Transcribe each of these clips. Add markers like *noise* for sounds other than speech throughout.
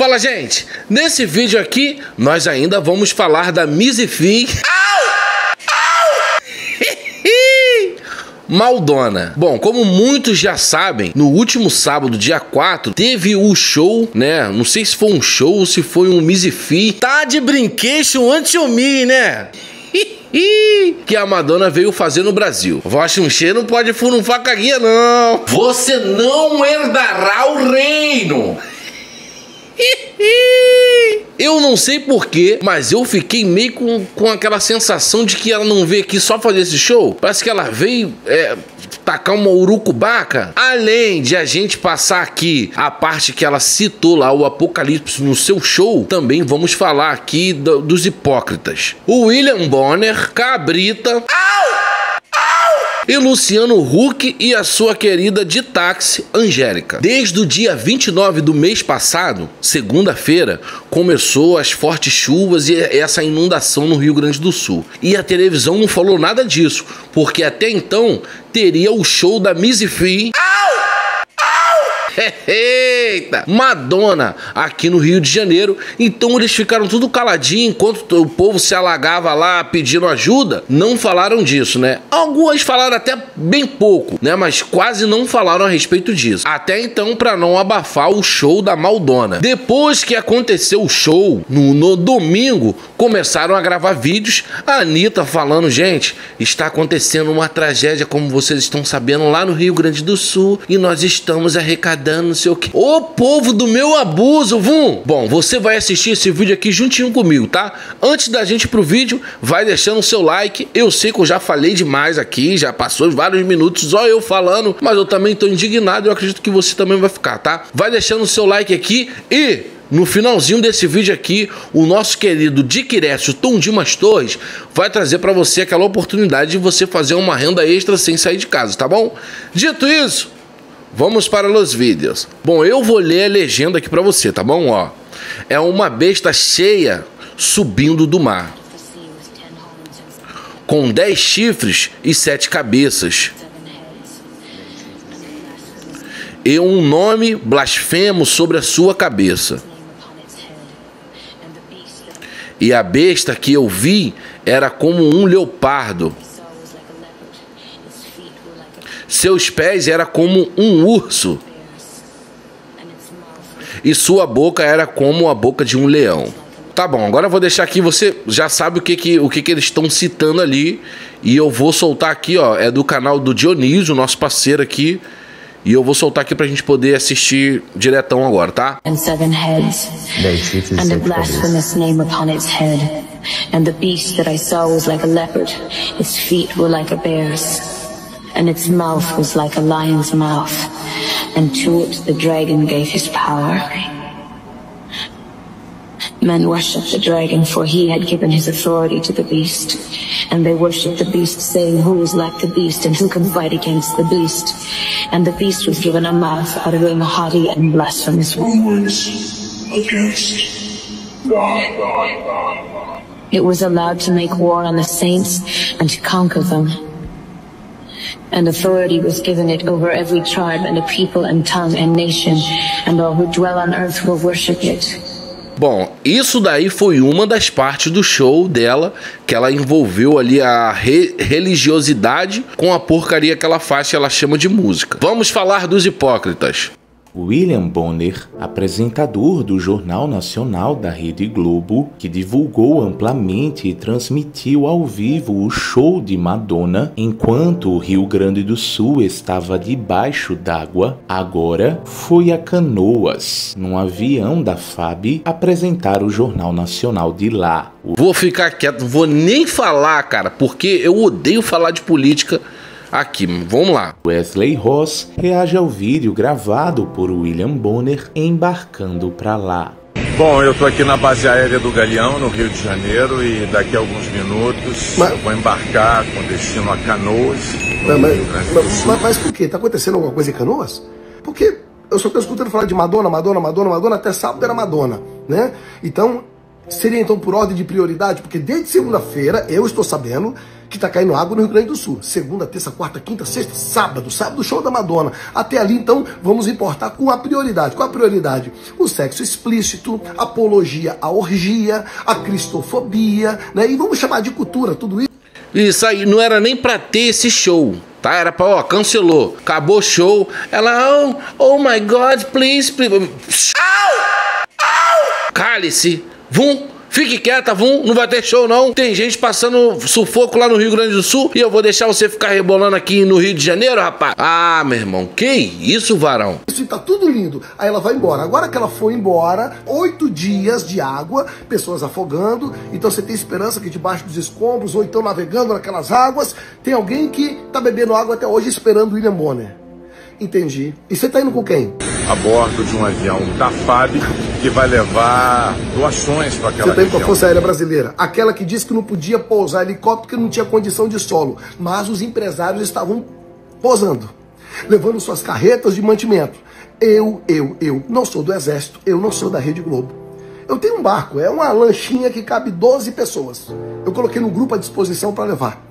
Fala, gente! Nesse vídeo aqui, nós ainda vamos falar da Fi. *laughs* Maldona. Bom, como muitos já sabem, no último sábado, dia 4, teve o show, né? Não sei se foi um show ou se foi um Fi. Tá de brinquedo anti-omi, né? *laughs* que a Madonna veio fazer no Brasil. Washington não pode furunfar caguinha, não. Você não herdará o reino. Eu não sei porquê, mas eu fiquei meio com, com aquela sensação de que ela não veio aqui só fazer esse show. Parece que ela veio é, tacar uma urucubaca. Além de a gente passar aqui a parte que ela citou lá, o Apocalipse, no seu show, também vamos falar aqui do, dos hipócritas. O William Bonner, Cabrita. Au! E Luciano Huck e a sua querida de táxi, Angélica. Desde o dia 29 do mês passado, segunda-feira, começou as fortes chuvas e essa inundação no Rio Grande do Sul. E a televisão não falou nada disso, porque até então teria o show da Missy Free. *laughs* Eita! Madonna aqui no Rio de Janeiro. Então eles ficaram tudo caladinho enquanto o povo se alagava lá pedindo ajuda. Não falaram disso, né? Algumas falaram até bem pouco, né? Mas quase não falaram a respeito disso. Até então, para não abafar o show da Maldona. Depois que aconteceu o show, no, no domingo, começaram a gravar vídeos. A Anitta falando, gente, está acontecendo uma tragédia, como vocês estão sabendo, lá no Rio Grande do Sul. E nós estamos arrecadando dando não sei o que. Ô povo do meu abuso, vum! Bom, você vai assistir esse vídeo aqui juntinho comigo, tá? Antes da gente ir pro vídeo, vai deixando o seu like. Eu sei que eu já falei demais aqui, já passou vários minutos só eu falando, mas eu também tô indignado e eu acredito que você também vai ficar, tá? Vai deixando o seu like aqui e no finalzinho desse vídeo aqui, o nosso querido Diquirécio Tom Dimas Torres vai trazer para você aquela oportunidade de você fazer uma renda extra sem sair de casa, tá bom? Dito isso, Vamos para os vídeos. Bom, eu vou ler a legenda aqui para você, tá bom? Ó, é uma besta cheia subindo do mar, com dez chifres e sete cabeças, e um nome blasfemo sobre a sua cabeça. E a besta que eu vi era como um leopardo seus pés era como um urso. E sua boca era como a boca de um leão. Tá bom, agora eu vou deixar aqui, você já sabe o que, que, o que, que eles estão citando ali. E eu vou soltar aqui, ó. É do canal do Dionísio, nosso parceiro aqui. E eu vou soltar aqui pra gente poder assistir diretão agora, tá? And seven heads, and a blasphemous name upon its head. And the beast that I saw was like a leopard, its feet were like a bear's and its mouth was like a lion's mouth, and to it the dragon gave his power. Men worshipped the dragon, for he had given his authority to the beast. And they worshipped the beast, saying, Who is like the beast, and who can fight against the beast? And the beast was given a mouth uttering haughty and blasphemous words against God. It was allowed to make war on the saints and to conquer them and authority was given it over every tribe and a people and tongue and nation, and all who dwell on earth will worship it. Bom, isso daí foi uma das partes do show dela, que ela envolveu ali a re religiosidade com a porcaria que ela faz, que ela chama de música. Vamos falar dos hipócritas. William Bonner, apresentador do Jornal Nacional da Rede Globo, que divulgou amplamente e transmitiu ao vivo o show de Madonna enquanto o Rio Grande do Sul estava debaixo d'água, agora foi a Canoas, num avião da FAB, apresentar o Jornal Nacional de lá. Vou ficar quieto, vou nem falar, cara, porque eu odeio falar de política aqui. Vamos lá. Wesley Ross reage ao vídeo gravado por William Bonner embarcando para lá. Bom, eu estou aqui na base aérea do Galeão, no Rio de Janeiro, e daqui a alguns minutos mas... eu vou embarcar com destino a Canoas. Mas, mas, mas, mas por quê? Está acontecendo alguma coisa em Canoas? Porque eu só estou escutando falar de Madonna, Madonna, Madonna, Madonna, até sábado era Madonna, né? Então, seria então por ordem de prioridade, porque desde segunda-feira eu estou sabendo que está caindo água no Rio Grande do Sul. Segunda, terça, quarta, quinta, sexta, sábado. Sábado, show da Madonna. Até ali, então, vamos importar com a prioridade. Qual a prioridade? O sexo explícito, apologia à orgia, a cristofobia, né? E vamos chamar de cultura, tudo isso. Isso aí, não era nem pra ter esse show, tá? Era pra, ó, cancelou, acabou o show. Ela, oh, oh my God, please, please. Au! Au! Cale-se, vum, Fique quieta, vum, não vai ter show não. Tem gente passando sufoco lá no Rio Grande do Sul e eu vou deixar você ficar rebolando aqui no Rio de Janeiro, rapaz. Ah, meu irmão, que isso, varão? Isso tá tudo lindo. Aí ela vai embora. Agora que ela foi embora, oito dias de água, pessoas afogando. Então você tem esperança que debaixo dos escombros ou então navegando naquelas águas, tem alguém que tá bebendo água até hoje esperando William Bonner. Entendi. E você tá indo com quem? A bordo de um avião da FAB que vai levar doações para aquela Você indo com a Força Aérea Brasileira. Aquela que disse que não podia pousar helicóptero porque não tinha condição de solo. Mas os empresários estavam pousando, levando suas carretas de mantimento. Eu, eu, eu não sou do Exército, eu não sou da Rede Globo. Eu tenho um barco, é uma lanchinha que cabe 12 pessoas. Eu coloquei no grupo à disposição para levar.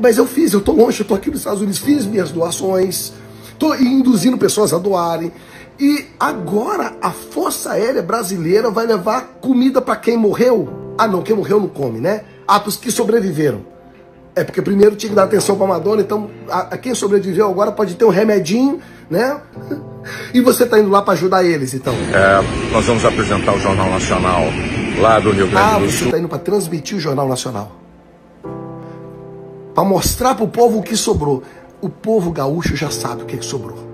Mas eu fiz, eu tô longe, eu tô aqui nos Estados Unidos, fiz minhas doações, tô induzindo pessoas a doarem. E agora a Força Aérea Brasileira vai levar comida para quem morreu. Ah, não, quem morreu não come, né? Ah, para os que sobreviveram. É porque primeiro tinha que dar atenção para Madonna, então a, a, quem sobreviveu agora pode ter um remedinho, né? *laughs* E você tá indo lá para ajudar eles, então? É, nós vamos apresentar o Jornal Nacional lá do Rio Grande ah, do Sul. Ah, você tá indo para transmitir o Jornal Nacional. Para mostrar pro povo o que sobrou. O povo gaúcho já sabe o que, que sobrou.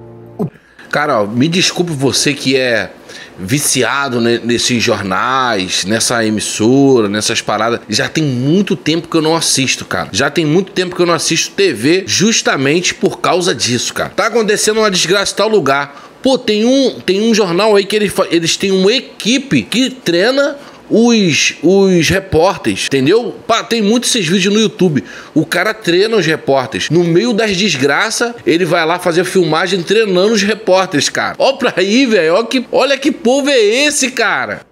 Cara, ó, me desculpe você que é viciado nesses jornais, nessa emissora, nessas paradas. Já tem muito tempo que eu não assisto, cara. Já tem muito tempo que eu não assisto TV justamente por causa disso, cara. Tá acontecendo uma desgraça em tal lugar. Pô, tem um, tem um jornal aí que eles, eles têm uma equipe que treina os, os repórteres, entendeu? Pá, tem muitos esses vídeos no YouTube. O cara treina os repórteres. No meio das desgraças, ele vai lá fazer filmagem treinando os repórteres, cara. Ó pra aí, velho. Olha que, olha que povo é esse, cara.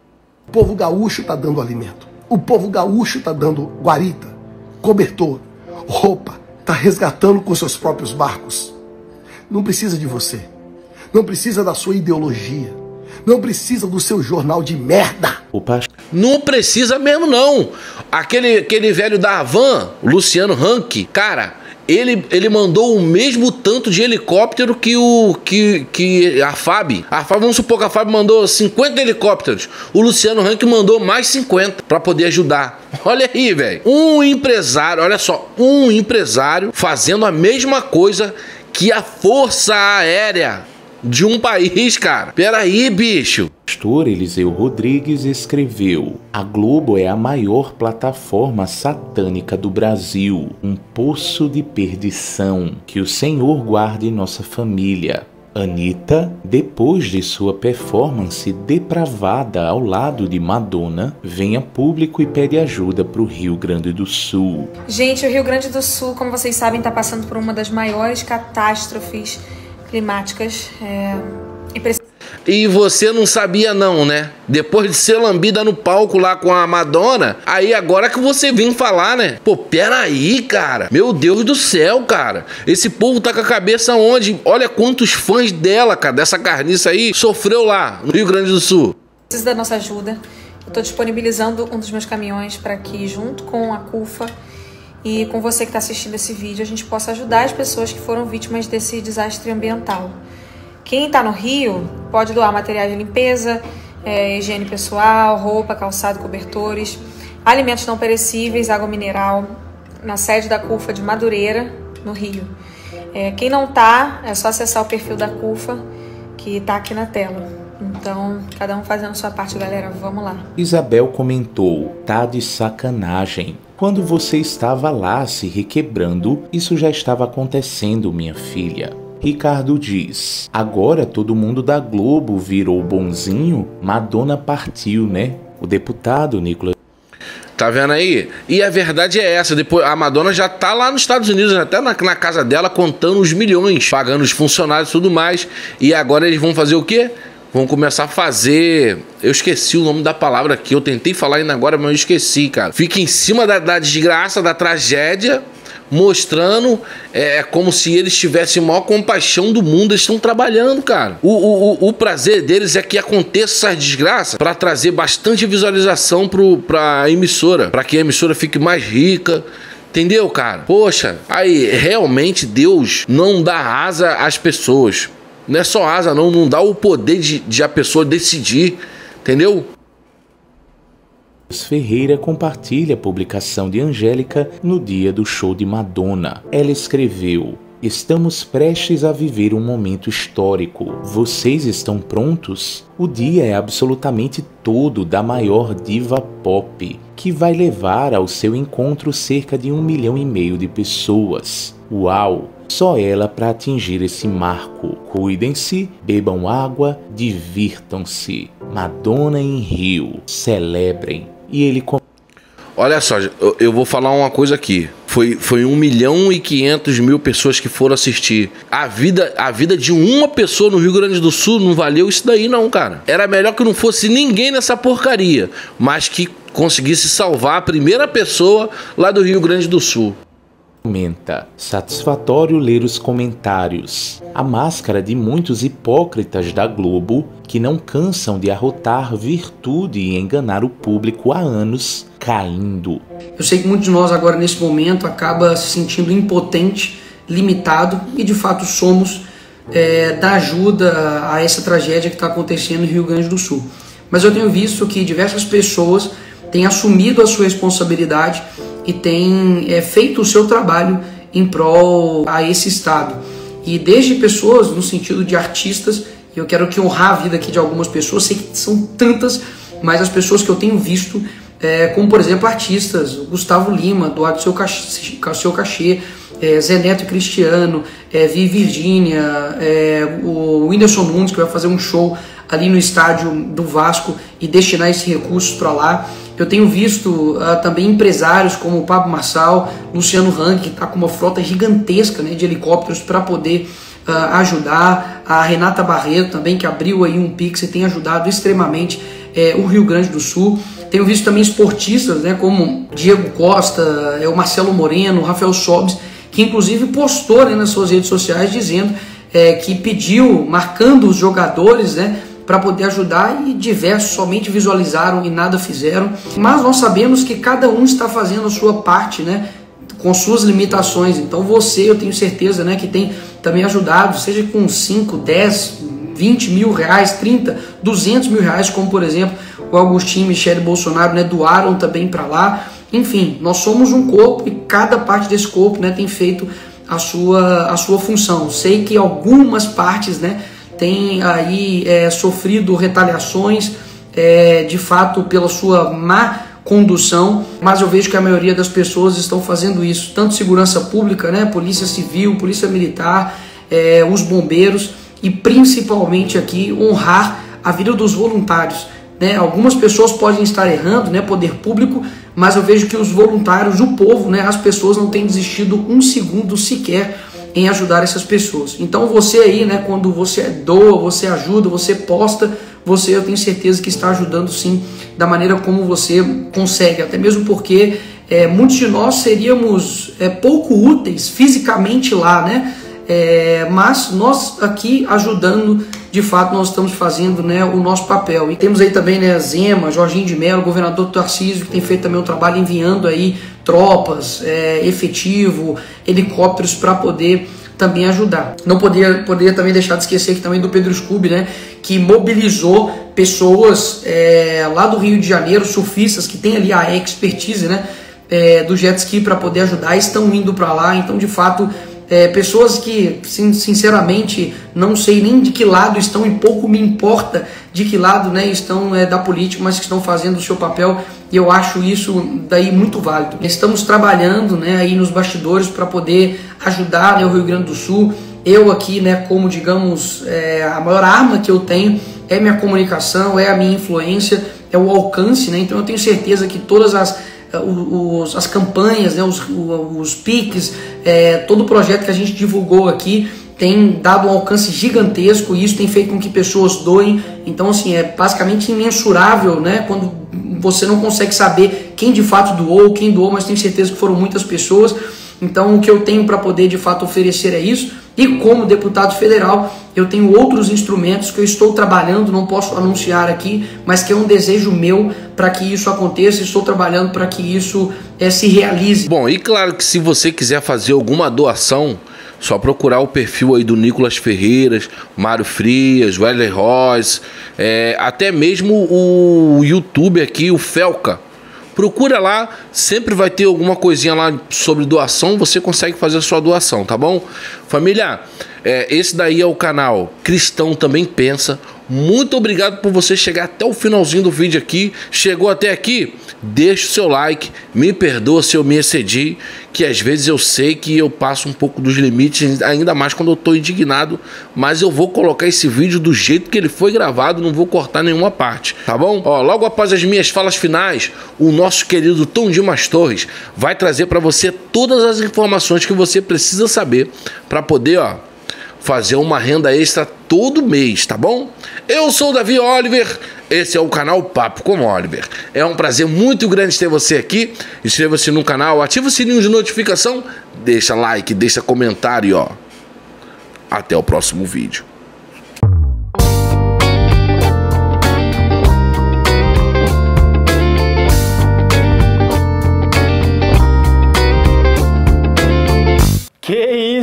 O povo gaúcho tá dando alimento. O povo gaúcho tá dando guarita, cobertor, roupa. Tá resgatando com seus próprios barcos. Não precisa de você. Não precisa da sua ideologia. Não precisa do seu jornal de merda. Opa. Não precisa mesmo, não. Aquele, aquele velho da Havan, Luciano Rank, cara, ele, ele mandou o mesmo tanto de helicóptero que o que, que a FAB. A FAB, vamos supor que a FAB mandou 50 helicópteros. O Luciano Rank mandou mais 50 para poder ajudar. Olha aí, velho. Um empresário, olha só, um empresário fazendo a mesma coisa que a Força Aérea de um país, cara. Peraí, bicho. O pastor Eliseu Rodrigues escreveu: A Globo é a maior plataforma satânica do Brasil, um poço de perdição. Que o Senhor guarde nossa família. Anitta, depois de sua performance depravada ao lado de Madonna, vem a público e pede ajuda para o Rio Grande do Sul. Gente, o Rio Grande do Sul, como vocês sabem, está passando por uma das maiores catástrofes climáticas. É, e você não sabia não, né? Depois de ser lambida no palco lá com a Madonna, aí agora que você vem falar, né? Pô, peraí, cara. Meu Deus do céu, cara. Esse povo tá com a cabeça onde? Olha quantos fãs dela, cara, dessa carniça aí, sofreu lá no Rio Grande do Sul. Precisa da nossa ajuda. Eu tô disponibilizando um dos meus caminhões para que, junto com a CUFA, e com você que está assistindo esse vídeo, a gente possa ajudar as pessoas que foram vítimas desse desastre ambiental. Quem está no Rio pode doar materiais de limpeza, é, higiene pessoal, roupa, calçado, cobertores, alimentos não perecíveis, água mineral, na sede da CUFA de Madureira, no Rio. É, quem não está, é só acessar o perfil da CUFA, que está aqui na tela. Então, cada um fazendo sua parte, galera. Vamos lá. Isabel comentou: tá de sacanagem. Quando você estava lá se requebrando, isso já estava acontecendo, minha filha. Ricardo diz: Agora todo mundo da Globo virou bonzinho? Madonna partiu, né? O deputado Nicolas. Tá vendo aí? E a verdade é essa. Depois a Madonna já tá lá nos Estados Unidos, até na, na casa dela, contando os milhões, pagando os funcionários e tudo mais. E agora eles vão fazer o quê? Vão começar a fazer. Eu esqueci o nome da palavra aqui. Eu tentei falar ainda agora, mas eu esqueci, cara. Fica em cima da, da desgraça, da tragédia. mostrando é como se eles tivessem a maior compaixão do mundo. Eles estão trabalhando, cara. O, o, o prazer deles é que aconteça essa desgraça para trazer bastante visualização para a emissora, para que a emissora fique mais rica. Entendeu, cara? Poxa, aí realmente Deus não dá asa às pessoas. Não é só asa, não, não dá o poder de, de a pessoa decidir, entendeu? Ferreira compartilha a publicação de Angélica no dia do show de Madonna. Ela escreveu: Estamos prestes a viver um momento histórico. Vocês estão prontos? O dia é absolutamente todo da maior diva pop, que vai levar ao seu encontro cerca de um milhão e meio de pessoas. Uau! Só ela para atingir esse marco. Cuidem-se, bebam água, divirtam-se. Madonna em Rio. Celebrem e ele. Olha só, eu, vou falar uma coisa aqui. Foi, foi 1 milhão e 500 mil pessoas que foram assistir. A vida, a vida de uma pessoa no Rio Grande do Sul não valeu isso daí, não, cara. Era melhor que não fosse ninguém nessa porcaria, mas que conseguisse salvar a primeira pessoa lá do Rio Grande do Sul. Comenta. Satisfatório ler os comentários. A máscara de muitos hipócritas da Globo que não cansam de arrotar virtude e enganar o público há anos, caindo. Eu sei que muitos de nós agora nesse momento acaba se sentindo impotente, limitado e de fato somos é, da ajuda a essa tragédia que está acontecendo no Rio Grande do Sul. Mas eu tenho visto que diversas pessoas têm assumido a sua responsabilidade e tem é, feito o seu trabalho em prol a esse Estado. E desde pessoas no sentido de artistas, eu quero que honrar a vida aqui de algumas pessoas, sei que são tantas, mas as pessoas que eu tenho visto, é, como por exemplo artistas, Gustavo Lima, do Seu Cachê, seu cachê é, Zé Neto Cristiano, é, Vi Virgínia, é, o Whindersson Nunes, que vai fazer um show ali no estádio do Vasco e destinar esses recursos para lá. Eu tenho visto uh, também empresários como o Pablo Marçal, Luciano Hang, que está com uma frota gigantesca né, de helicópteros para poder uh, ajudar. A Renata Barreto também, que abriu aí um Pix e tem ajudado extremamente eh, o Rio Grande do Sul. Tenho visto também esportistas, né, como Diego Costa, é, o Marcelo Moreno, o Rafael Sobes, que inclusive postou né, nas suas redes sociais dizendo é, que pediu, marcando os jogadores, né, para poder ajudar e diversos somente visualizaram e nada fizeram. Mas nós sabemos que cada um está fazendo a sua parte, né? Com suas limitações. Então você, eu tenho certeza, né, que tem também ajudado, seja com 5, 10, 20 mil reais, 30, 200 mil reais, como por exemplo o Agostinho e Michele Bolsonaro, né, doaram também para lá. Enfim, nós somos um corpo e cada parte desse corpo, né, tem feito a sua, a sua função. Sei que algumas partes, né, tem aí é, sofrido retaliações, é, de fato, pela sua má condução, mas eu vejo que a maioria das pessoas estão fazendo isso, tanto segurança pública, né, polícia civil, polícia militar, é, os bombeiros e principalmente aqui honrar a vida dos voluntários. Né? Algumas pessoas podem estar errando, né, poder público, mas eu vejo que os voluntários, o povo, né, as pessoas não têm desistido um segundo sequer em ajudar essas pessoas. Então você aí, né, quando você doa, você ajuda, você posta, você eu tenho certeza que está ajudando sim da maneira como você consegue, até mesmo porque é, muitos de nós seríamos é, pouco úteis fisicamente lá, né? É, mas nós aqui ajudando, de fato, nós estamos fazendo né, o nosso papel. E temos aí também né, Zema, Jorginho de Mello, governador do Tarcísio, que tem feito também um trabalho enviando aí tropas, é, efetivo, helicópteros para poder também ajudar. Não poderia, poderia também deixar de esquecer que também do Pedro Scooby, né, que mobilizou pessoas é, lá do Rio de Janeiro, surfistas que tem ali a expertise, né, é, do jet ski para poder ajudar, estão indo para lá. Então, de fato, é, pessoas que, sinceramente, não sei nem de que lado estão e pouco me importa de que lado né, estão é, da política, mas que estão fazendo o seu papel e eu acho isso daí muito válido. Estamos trabalhando né, aí nos bastidores para poder ajudar né, o Rio Grande do Sul. Eu aqui, né, como digamos, é, a maior arma que eu tenho é minha comunicação, é a minha influência, é o alcance, né? Então eu tenho certeza que todas as os, as campanhas, né, os, os piques, é, todo o projeto que a gente divulgou aqui tem dado um alcance gigantesco e isso tem feito com que pessoas doem. Então, assim, é basicamente imensurável, né? Quando você não consegue saber quem de fato doou, quem doou, mas tenho certeza que foram muitas pessoas. Então, o que eu tenho para poder de fato oferecer é isso. E como deputado federal, eu tenho outros instrumentos que eu estou trabalhando, não posso anunciar aqui, mas que é um desejo meu para que isso aconteça. Estou trabalhando para que isso é, se realize. Bom, e claro que se você quiser fazer alguma doação, só procurar o perfil aí do Nicolas Ferreiras, Mário Frias, Wesley Royce, é, até mesmo o YouTube aqui, o Felca. Procura lá, sempre vai ter alguma coisinha lá sobre doação, você consegue fazer a sua doação, tá bom? Família, é, esse daí é o canal Cristão Também Pensa. Muito obrigado por você chegar até o finalzinho do vídeo aqui. Chegou até aqui? Deixe o seu like. Me perdoa se eu me excedi, que às vezes eu sei que eu passo um pouco dos limites, ainda mais quando eu estou indignado. Mas eu vou colocar esse vídeo do jeito que ele foi gravado, não vou cortar nenhuma parte, tá bom? Ó, logo após as minhas falas finais, o nosso querido Tom Dimas Torres vai trazer para você todas as informações que você precisa saber para poder, ó fazer uma renda extra todo mês, tá bom? Eu sou o Davi Oliver, esse é o canal Papo com Oliver. É um prazer muito grande ter você aqui. Inscreva-se no canal, ativa o sininho de notificação, deixa like, deixa comentário, ó. Até o próximo vídeo.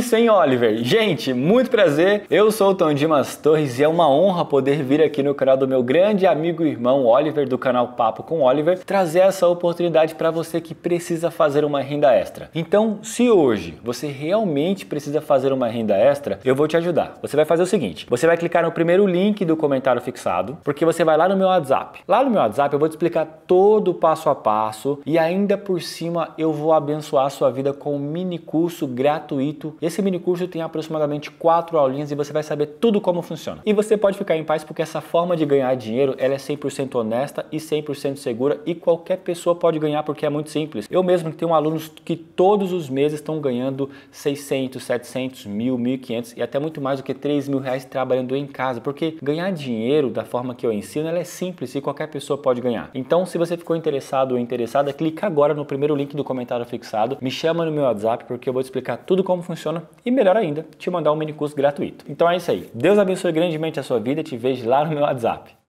Hein, Oliver? Gente, muito prazer. Eu sou o Tom Dimas Torres e é uma honra poder vir aqui no canal do meu grande amigo e irmão Oliver, do canal Papo com Oliver, trazer essa oportunidade para você que precisa fazer uma renda extra. Então, se hoje você realmente precisa fazer uma renda extra, eu vou te ajudar. Você vai fazer o seguinte: você vai clicar no primeiro link do comentário fixado, porque você vai lá no meu WhatsApp. Lá no meu WhatsApp eu vou te explicar todo o passo a passo e ainda por cima eu vou abençoar a sua vida com um mini curso gratuito. Esse mini curso tem aproximadamente quatro aulinhas e você vai saber tudo como funciona. E você pode ficar em paz porque essa forma de ganhar dinheiro ela é 100% honesta e 100% segura e qualquer pessoa pode ganhar porque é muito simples. Eu mesmo tenho alunos que todos os meses estão ganhando 600, 700, 1000, 1500 e até muito mais do que 3 mil reais trabalhando em casa, porque ganhar dinheiro da forma que eu ensino ela é simples e qualquer pessoa pode ganhar. Então, se você ficou interessado ou interessada, clica agora no primeiro link do comentário fixado, me chama no meu WhatsApp porque eu vou te explicar tudo como funciona e melhor ainda, te mandar um mini curso gratuito. Então é isso aí. Deus abençoe grandemente a sua vida. Te vejo lá no meu WhatsApp.